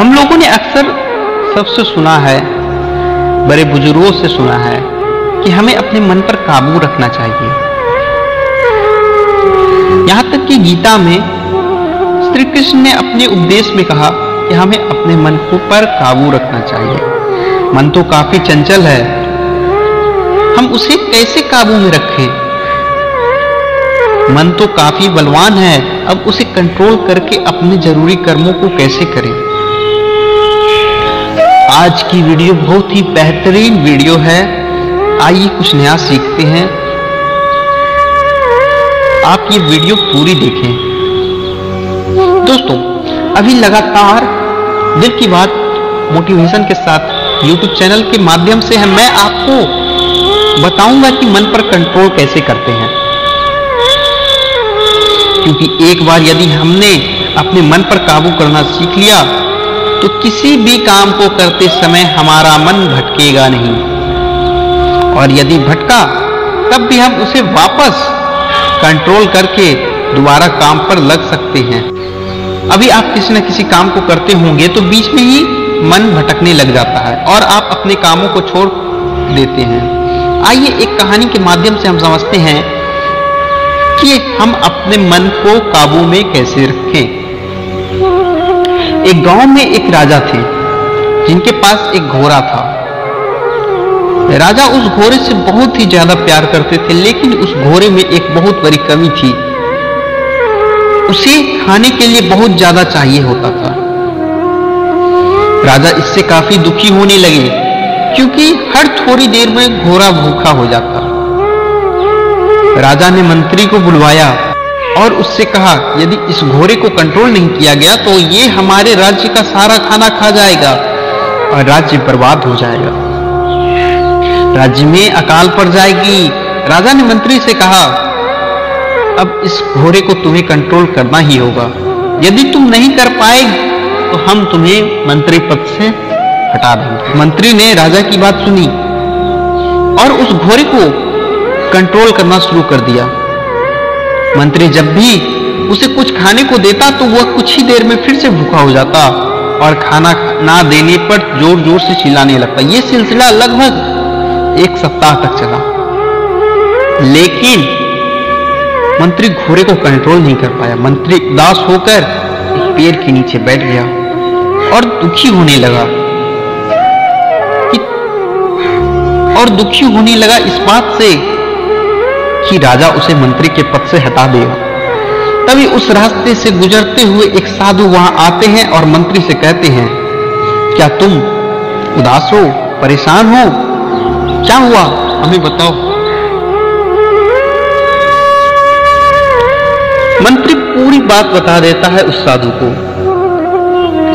हम लोगों ने अक्सर सबसे सुना है, बड़े बुज़ुर्गों से सुना है कि हमें अपने मन पर काबू रखना चाहिए। यहाँ तक कि गीता में श्री कृष्ण ने अपने उपदेश में कहा कि हमें अपने मन को पर काबू रखना चाहिए। मन तो काफ़ी चंचल है। हम उसे कैसे काबू में रखें? मन तो काफ़ी बलवान है। अब उसे कंट्रोल करके अपने ज़रूरी कर्मों को कैसे करें? आज की वीडियो बहुत ही बेहतरीन वीडियो है। आइए कुछ नया सीखते हैं। आप ये वीडियो पूरी देखें। दोस्तों, अभी लगातार दिल की बात मोटिवेशन के साथ YouTube चैनल के माध्यम से है मैं आपको बताऊँगा कि मन पर कंट्रोल कैसे करते हैं। क्योंकि एक बार यदि हमने अपने मन पर काबू करना सीख लिया तो किसी भी काम को करते समय हमारा मन भटकेगा नहीं। और यदि भटका, तब भी हम उसे वापस कंट्रोल करके दोबारा काम पर लग सकते हैं। अभी आप किसी न किसी काम को करते होंगे तो बीच में ही मन भटकने लग जाता है और आप अपने कामों को छोड़ देते हैं। आइए एक कहानी के माध्यम से हम समझते हैं कि हम अपने मन को काबू में कैसे रखें। एक गाँव में एक राजा थे, जिनके पास एक घोड़ा था। राजा उस घोड़े से बहुत ही ज़्यादा प्यार करते थे, लेकिन उस घोड़े में एक बहुत बड़ी कमी थी। उसे खाने के लिए बहुत ज़्यादा चाहिए होता था। राजा इससे काफ़ी दुखी होने लगे, क्योंकि हर थोड़ी देर में घोड़ा भूखा हो जाता। राजा ने मंत्री को बुलवाया और उससे कहा, यदि इस घोड़े को कंट्रोल नहीं किया गया तो ये हमारे राज्य का सारा खाना खा जाएगा और राज्य बर्बाद हो जाएगा। राज्य में अकाल पड़ जाएगी। राजा ने मंत्री से कहा, अब इस घोड़े को तुम्हें कंट्रोल करना ही होगा। यदि तुम नहीं कर पाए तो हम तुम्हें मंत्री पद से हटा देंगे। मंत्री ने राजा की बात सुनी और उस घोड़े को कंट्रोल करना शुरू कर दिया। मंत्री जब भी उसे कुछ खाने को देता तो वह कुछ ही देर में फिर से भूखा हो जाता और खाना ना देने पर ज़ोर ज़ोर से चिल्लाने लगता। यह सिलसिला लगभग एक सप्ताह तक चला। लेकिन मंत्री घोड़े को कंट्रोल नहीं कर पाया। मंत्री उदास होकर एक पेड़ के नीचे बैठ गया और दुखी होने लगा और दुखी होने लगा इस बात से कि राजा उसे मंत्री के पद से हटा देगा। तभी उस रास्ते से गुजरते हुए एक साधु वहाँ आते हैं और मंत्री से कहते हैं, क्या तुम उदास हो, परेशान हो? क्या हुआ? हमें बताओ। मंत्री पूरी बात बता देता है उस साधु को।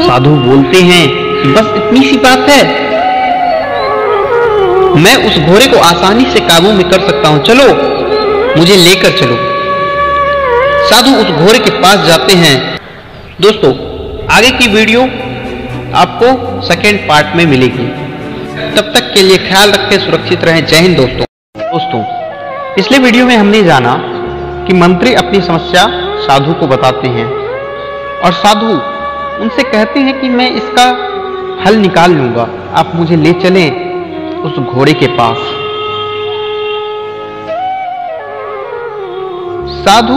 साधु बोलते हैं कि बस इतनी सी बात है। मैं उस घोड़े को आसानी से काबू में कर सकता हूँ। चलो मुझे लेकर चलो। साधु उस घोड़े के पास जाते हैं। दोस्तों, आगे की वीडियो आपको सेकेंड पार्ट में मिलेगी। तब तक के लिए ख्याल रखें, सुरक्षित रहें। जय हिंद दोस्तों। दोस्तों, पिछले वीडियो में हमने जाना कि मंत्री अपनी समस्या साधु को बताते हैं। और साधु उनसे कहते हैं कि मैं इसका हल निकाल लूँगा। आप मुझे ले चलें उस घोड़े के पास। साधु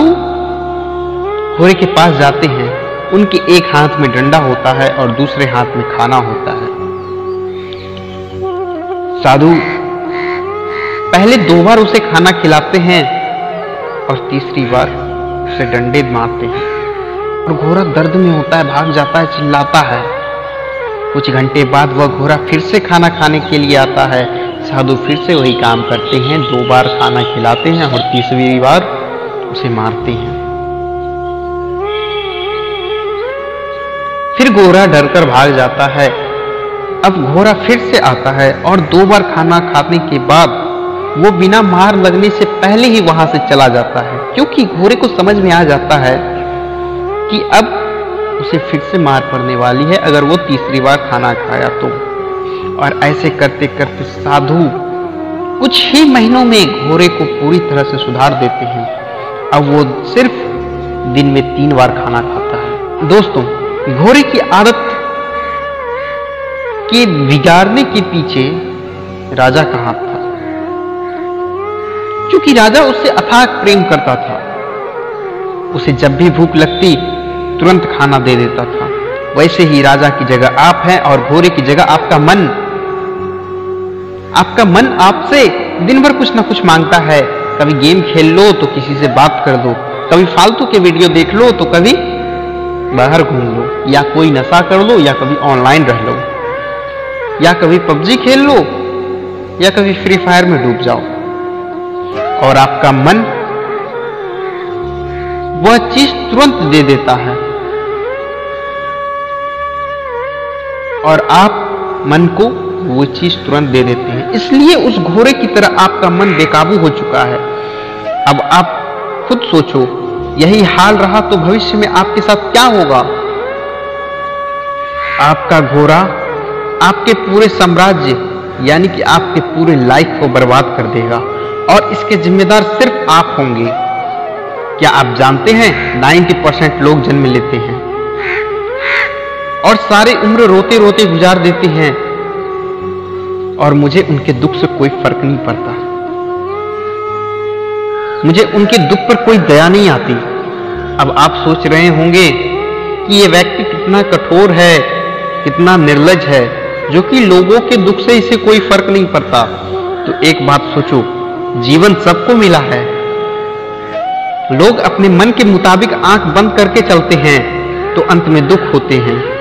घोड़े के पास जाते हैं। उनके एक हाथ में डंडा होता है और दूसरे हाथ में खाना होता है। साधु पहले दो बार उसे खाना खिलाते हैं और तीसरी बार उसे डंडे मारते हैं। और घोड़ा दर्द में होता है, भाग जाता है, चिल्लाता है। कुछ घंटे बाद वह घोड़ा फिर से खाना खाने के लिए आता है। साधु फिर से वही काम करते हैं, दो बार खाना खिलाते हैं और तीसरी बार उसे मारते हैं। फिर घोड़ा डरकर भाग जाता है। अब घोड़ा फिर से आता है और दो बार खाना खाने के बाद वो बिना मार लगने से पहले ही वहाँ से चला जाता है, क्योंकि घोड़े को समझ में आ जाता है कि अब उसे फिर से मार पड़ने वाली है अगर वो तीसरी बार खाना खाया तो। और ऐसे करते करते साधु कुछ ही महीनों में घोड़े को पूरी तरह से सुधार देते हैं। अब वो सिर्फ़ दिन में तीन बार खाना खाता है। दोस्तों, घोड़े की आदत के बिगाड़ने के पीछे राजा का हाथ था। क्योंकि राजा उससे अथाक प्रेम करता था। उसे जब भी भूख लगती, तुरंत खाना दे देता था। वैसे ही राजा की जगह आप हैं और घोड़े की जगह आपका मन। आपका मन आपसे दिन भर कुछ ना कुछ माँगता है। कभी गेम खेल लो तो किसी से बात कर दो। कभी फालतू के वीडियो देख लो तो कभी बाहर घूम लो। या कोई नशा कर लो या कभी ऑनलाइन रह लो। या कभी पबजी खेल लो या कभी फ्री फायर में डूब जाओ। और आपका मन वह चीज़ तुरंत दे देता है। और आप मन को वो चीज़ तुरंत दे देते हैं। इसलिए उस घोड़े की तरह आपका मन बेकाबू हो चुका है। अब आप खुद सोचो, यही हाल रहा तो भविष्य में आपके साथ क्या होगा? आपका घोड़ा आपके पूरे साम्राज्य, यानी कि आपके पूरे लाइफ को बर्बाद कर देगा और इसके जिम्मेदार सिर्फ़ आप होंगे। क्या आप जानते हैं 90 परसेंट लोग जन्म लेते हैं और सारे उम्र रोते रोते गुजार देते हैं और मुझे उनके दुख से कोई फ़र्क नहीं पड़ता। मुझे उनके दुख पर कोई दया नहीं आती। अब आप सोच रहे होंगे कि यह व्यक्ति कितना कठोर है, कितना निर्लज है, जो कि लोगों के दुख से इसे कोई फ़र्क नहीं पड़ता। तो एक बात सोचो, जीवन सबको मिला है। लोग अपने मन के मुताबिक आँख बंद करके चलते हैं तो अंत में दुख होते हैं।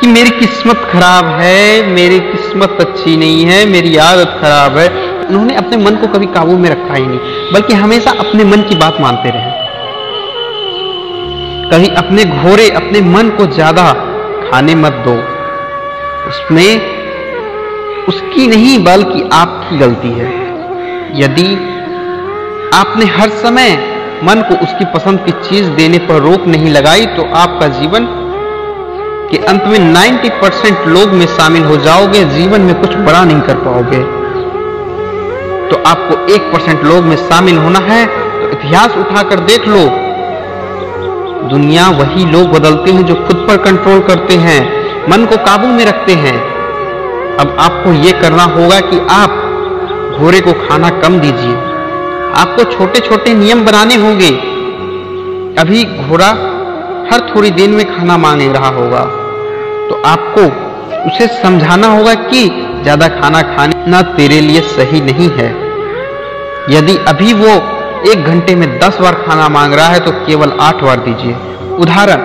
कि मेरी किस्मत खराब है, मेरी किस्मत अच्छी नहीं है, मेरी आदत खराब है उन्होंने अपने मन को कभी काबू में रखा ही नहीं, बल्कि हमेशा अपने मन की बात मानते रहे। कहीं अपने घोड़े, अपने मन को ज़्यादा खाने मत दो। उसमें उसकी नहीं, बल्कि आपकी गलती है। यदि आपने हर समय मन को उसकी पसंद की चीज़ देने पर रोक नहीं लगाई तो आपका जीवन के अंत में 90 परसेंट लोग में शामिल हो जाओगे, जीवन में कुछ बड़ा नहीं कर पाओगे। तो आपको एक परसेंट लोग में शामिल होना है तो इतिहास उठाकर देख लो। दुनिया वही लोग बदलते हैं जो खुद पर कंट्रोल करते हैं, मन को काबू में रखते हैं। अब आपको यह करना होगा कि आप घोड़े को खाना कम दीजिए। आपको छोटे छोटे नियम बनाने होंगे। अभी घोड़ा हर थोड़ी देर में खाना मांग रहा होगा। तो आपको उसे समझाना होगा कि ज़्यादा खाना खाना तेरे लिए सही नहीं है। यदि अभी वो एक घंटे में दस बार खाना मांग रहा है तो केवल आठ बार दीजिए। उदाहरण,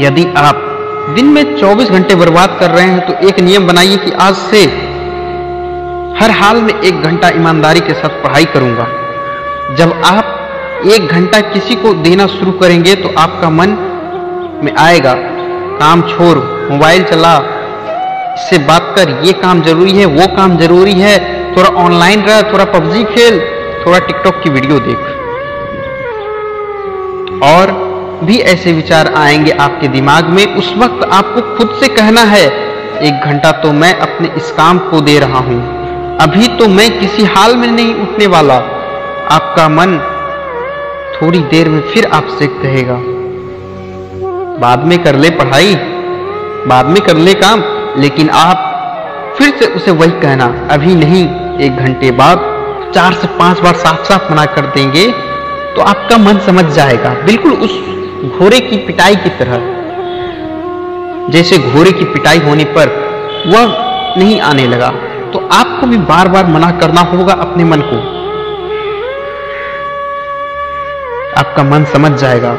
यदि आप दिन में 24 घंटे बर्बाद कर रहे हैं तो एक नियम बनाइए कि आज से हर हाल में एक घंटा ईमानदारी के साथ पढ़ाई करूँगा। जब आप एक घंटा किसी को देना शुरू करेंगे तो आपका मन में आएगा, काम छोड़, मोबाइल चला इससे बात कर, ये काम ज़रूरी है, वो काम ज़रूरी है। थोड़ा ऑनलाइन रह, थोड़ा पबजी खेल, थोड़ा टिकटॉक की वीडियो देख। और भी ऐसे विचार आएँगे आपके दिमाग में, उस वक्त आपको खुद से कहना है, एक घंटा तो मैं अपने इस काम को दे रहा हूँ। अभी तो मैं किसी हाल में नहीं उठने वाला। आपका मन थोड़ी देर में फिर आपसे कहेगा, बाद में कर ले पढ़ाई, बाद में कर ले काम। लेकिन आप फिर से उसे वही कहना, अभी नहीं, एक घंटे बाद, चार से पाँच बार साफ़ साफ़ मना कर देंगे तो आपका मन समझ जाएगा। बिल्कुल उस घोड़े की पिटाई की तरह। जैसे घोड़े की पिटाई होने पर वह नहीं आने लगा तो आपको भी बार बार मना करना होगा अपने मन को। आपका मन समझ जाएगा।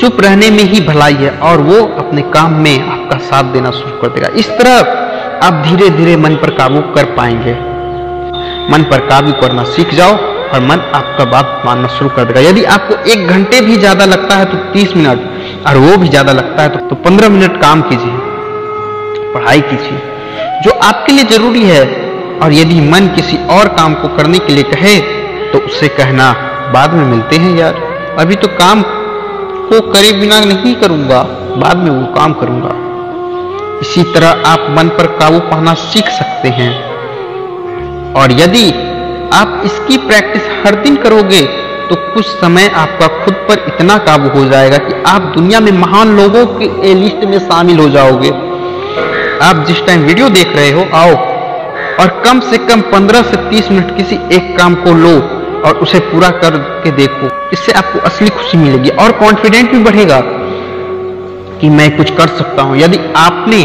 चुप रहने में ही भलाई है और वो अपने काम में आपका साथ देना शुरू कर देगा। इस तरह आप धीरे धीरे मन पर काबू कर पाएँगे। मन पर काबू करना सीख जाओ और मन आपका बात मानना शुरू कर देगा। यदि आपको एक घंटे भी ज़्यादा लगता है तो तीस मिनट और वो भी ज़्यादा लगता है तो, तो पंद्रह मिनट काम कीजिए पढ़ाई कीजिए। जो आपके लिए ज़रूरी है और यदि मन किसी और काम को करने के लिए कहे तो उससे कहना बाद में मिलते हैं यार। अभी तो काम को करे बिना नहीं करूँगा, बाद में वो काम करूँगा। इसी तरह आप मन पर काबू पाना सीख सकते हैं। और यदि आप इसकी प्रैक्टिस हर दिन करोगे तो कुछ समय आपका खुद पर इतना काबू हो जाएगा कि आप दुनिया में महान लोगों के लिस्ट में शामिल हो जाओगे। आप जिस टाइम वीडियो देख रहे हो, आओ। और कम से कम 15 से 30 मिनट किसी एक काम को लो। और उसे पूरा करके देखो, इससे आपको असली खुशी मिलेगी और कॉन्फिडेंट भी बढ़ेगा कि मैं कुछ कर सकता हूँ। यदि आपने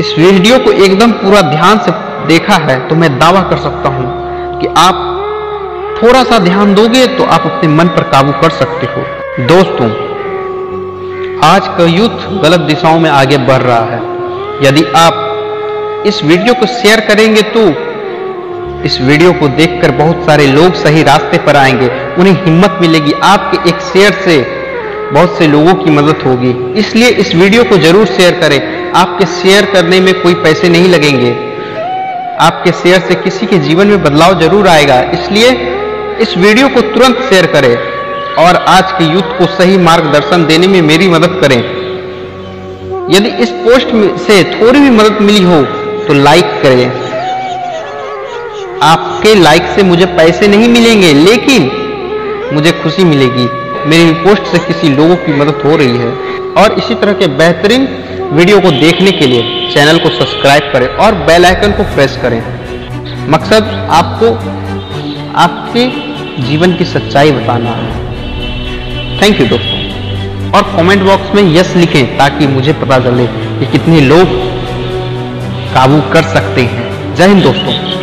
इस वीडियो को एकदम पूरा ध्यान से देखा है तो मैं दावा कर सकता हूँ कि आप थोड़ा सा ध्यान दोगे तो आप अपने मन पर काबू कर सकते हो। दोस्तों, आज का यूथ गलत दिशाओं में आगे बढ़ रहा है। यदि आप इस वीडियो को शेयर करेंगे तो इस वीडियो को देखकर बहुत सारे लोग सही रास्ते पर आएँगे। उन्हें हिम्मत मिलेगी। आपके एक शेयर से बहुत से लोगों की मदद होगी। इसलिए इस वीडियो को ज़रूर शेयर करें। आपके शेयर करने में कोई पैसे नहीं लगेंगे। आपके शेयर से किसी के जीवन में बदलाव ज़रूर आएगा। इसलिए इस वीडियो को तुरंत शेयर करें और आज के यूथ को सही मार्गदर्शन देने में मेरी मदद करें। यदि इस पोस्ट से थोड़ी भी मदद मिली हो तो लाइक करें। आपके लाइक से मुझे पैसे नहीं मिलेंगे, लेकिन मुझे खुशी मिलेगी। मेरी पोस्ट से किसी लोगों की मदद हो रही है। और इसी तरह के बेहतरीन वीडियो को देखने के लिए चैनल को सब्सक्राइब करें और बेल आइकन को प्रेस करें। मकसद आपको, आपके जीवन की सच्चाई बताना है। थैंक यू दोस्तों। और कमेंट बॉक्स में यस लिखें ताकि मुझे पता चले कि कितने लोग काबू कर सकते हैं। जय हिंद, दोस्तों।